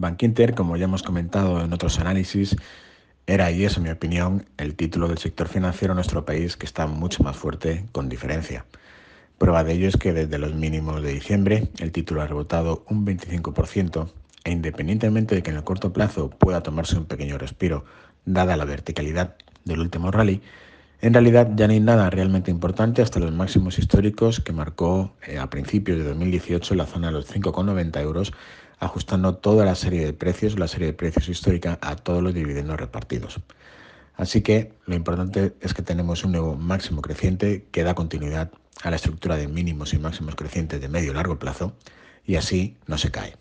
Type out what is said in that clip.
Bankinter, como ya hemos comentado en otros análisis, era y es, en mi opinión, el título del sector financiero en nuestro país que está mucho más fuerte con diferencia. Prueba de ello es que desde los mínimos de diciembre el título ha rebotado un 25% e independientemente de que en el corto plazo pueda tomarse un pequeño respiro, dada la verticalidad del último rally, en realidad ya no hay nada realmente importante hasta los máximos históricos que marcó eh, a principios de 2018 la zona de los 5,90 euros, ajustando toda la serie de precios, la serie de precios histórica, a todos los dividendos repartidos. Así que lo importante es que tenemos un nuevo máximo creciente que da continuidad a la estructura de mínimos y máximos crecientes de medio y largo plazo y así no se cae.